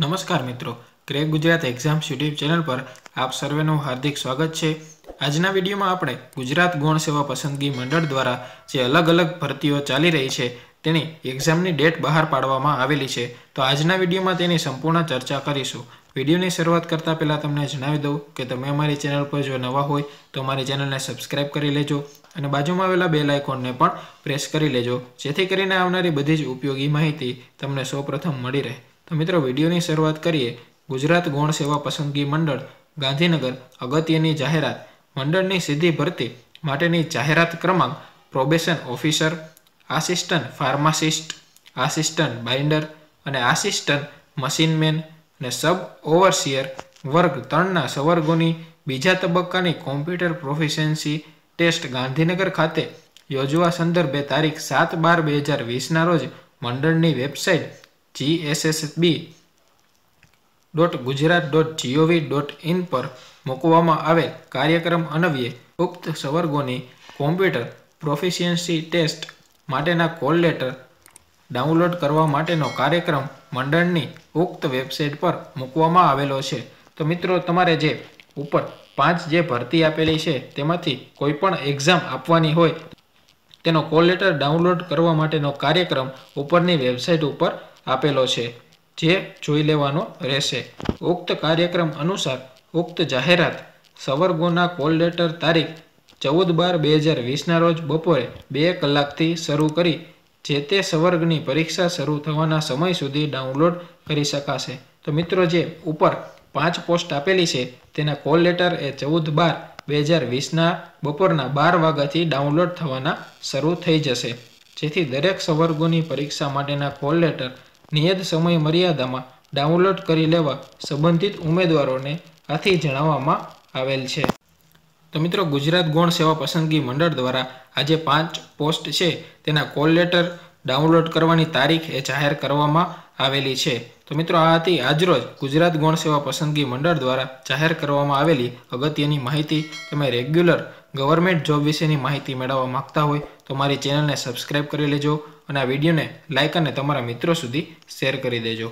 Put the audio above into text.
નમસ્કાર મિત્રો. Crack Gujarat exams YouTube channel પર આપ સર્વેનું હાર્દિક સ્વાગત છે. આજના વિડીયોમાં આપણે ગુજરાત ગૌણ સેવા પસંદગી મંડળ દ્વારા જે અલગ અલગ ભરતીઓ ચાલી રહી છે, તેની એક્ઝામની ડેટ બહાર પાડવામાં આવેલી છે. તો આજના વિડીયોમાં તેની સંપૂર્ણ ચર્ચા કરીશું. વિડીયોની શરૂઆત કરતાં પહેલાં તમને જણાવી દઉં કે તમે અમારી ચેનલ પર જો નવા હોય, તો અમારી ચેનલને સબસ્ક્રાઇબ કરી લેજો અને બાજુમાં આવેલા બેલ આઇકોનને પણ પ્રેસ કરી લેજો. જેથી કરીને આવનારી બધી જ ઉપયોગી માહિતી તમને સૌપ્રથમ મળી રહે. તો મિત્રો, વિડીયોની શરૂઆત કરીએ. ગુજરાત ગૌણ સેવા પસંદગી મંડળ, ગાંધીનગર, અગત્યની જાહેરાત. મંડળની સીધી ભરતી માટેની જાહેરાત ક્રમાંક probation officer assistant pharmacist assistant binder અને આસિસ્ટન્ટ મશીનમેન અને સબ ઓવરસિયર વર્ગ ત્રણના સવર્ગોની બીજા તબક્કાની કોમ્પ્યુટર પ્રોફિશિયન્સી ટેસ્ટ ગાંધીનગર ખાતે યોજવા સંદર્ભે તારીખ સાત બાર બે હજાર વીસના રોજ મંડળની website GSSB dot Gujarat dot GOV dot in પર મૂકવામાં આવેલ કાર્યક્રમ અન્વયે ઉક્ત સંવર્ગોની કોમ્પ્યુટર પ્રોફિશિયન્સી ટેસ્ટ માટેના કોલ લેટર ડાઉનલોડ કરવા માટેનો કાર્યક્રમ મંડળની ઉક્ત વેબસાઇટ પર મૂકવામાં આવેલો છે. તો મિત્રો, તમારે જે ઉપર પાંચ જે ભરતી આપેલી છે, તેમાંથી કોઈ પણ એક્ઝામ આપવાની હોય, તેનો કોલ લેટર ડાઉનલોડ કરવા માટેનો કાર્યક્રમ ઉપરની વેબસાઇટ ઉપર આપેલો છે, જે જોઈ લેવાનો રહેશે. ઉક્ત કાર્યક્રમ અનુસાર ઉક્ત જાહેરાત સંવર્ગોના કોલ લેટર તારીખ ચૌદ બાર બે હજાર વીસના રોજ બપોરે બે કલાકથી શરૂ કરી જે તે સંવર્ગની પરીક્ષા શરૂ થવાના સમય સુધી ડાઉનલોડ કરી શકાશે. તો મિત્રો, જે ઉપર પાંચ પોસ્ટ આપેલી છે, તેના કોલ લેટર એ ચૌદ બાર બે હજાર વીસના બપોરના બાર વાગ્યાથી ડાઉનલોડ થવાના શરૂ થઈ જશે. જેથી દરેક સવર્ગોની પરીક્ષા માટેના કોલ લેટર નિયત સમય મર્યાદામાં ડાઉનલોડ કરી લેવા સંબંધિત ઉમેદવારોને આથી જણાવવામાં આવેલ છે. તો મિત્રો, ગુજરાત ગૌણ સેવા પસંદગી મંડળ દ્વારા આજે પાંચ પોસ્ટ છે, તેના કોલ લેટર ડાઉનલોડ કરવાની તારીખ એ જાહેર કરવામાં આવેલી છે. તો મિત્રો, આ હતી આજરોજ ગુજરાત ગૌણ સેવા પસંદગી મંડળ દ્વારા જાહેર કરવામાં આવેલી અગત્યની માહિતી. તમે રેગ્યુલર ગવર્મેન્ટ જોબ વિશેની માહિતી મેળવવા માગતા હોય તો મારી ચેનલને સબસ્ક્રાઈબ કરી લેજો અને આ વિડીયોને લાઇક અને તમારા મિત્રો સુધી શેર કરી દેજો.